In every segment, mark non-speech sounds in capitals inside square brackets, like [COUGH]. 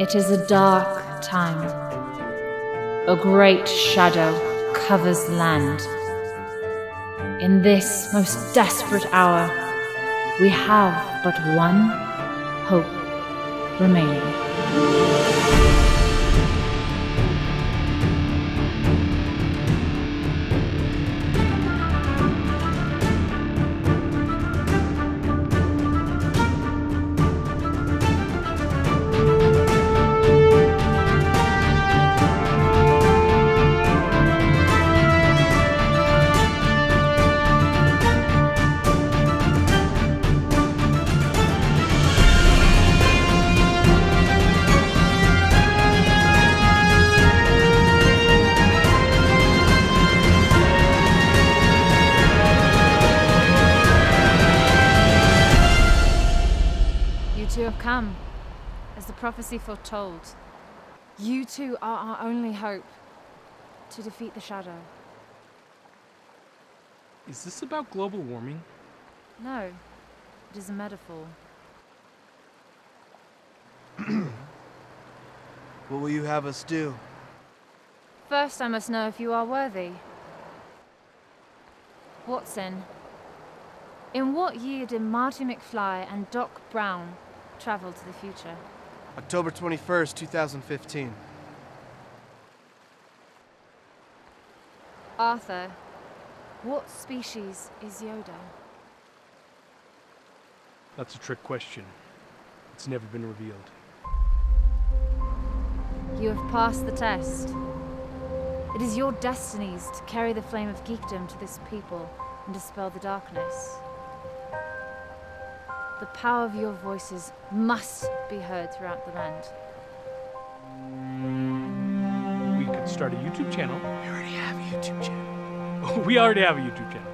It is a dark time. A great shadow covers land. In this most desperate hour, we have but one hope remaining. You two have come, as the prophecy foretold. You two are our only hope to defeat the shadow. Is this about global warming? No, it is a metaphor. [CLEARS THROAT] What will you have us do? First, I must know if you are worthy. Watson, in what year did Marty McFly and Doc Brown travel to the future? October 21st, 2015. Arthur, what species is Yoda? That's a trick question. It's never been revealed. You have passed the test. It is your destinies to carry the flame of geekdom to this people and dispel the darkness. The power of your voices must be heard throughout the land. We could start a YouTube channel. We already have a YouTube channel. [LAUGHS] we already have a YouTube channel.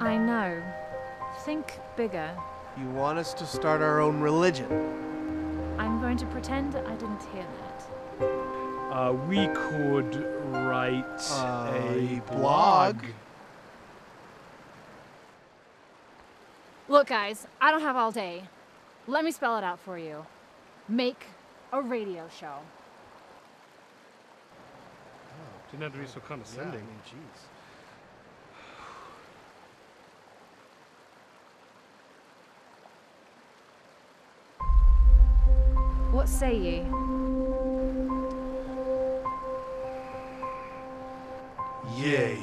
I know. Think bigger. You want us to start our own religion? I'm going to pretend I didn't hear that. Uh, we could write Uh, a a blog. Look, guys, I don't have all day. Let me spell it out for you. Make a radio show. Oh, didn't have to be so Yeah, I condescending. mean, jeez. What say ye? Yay.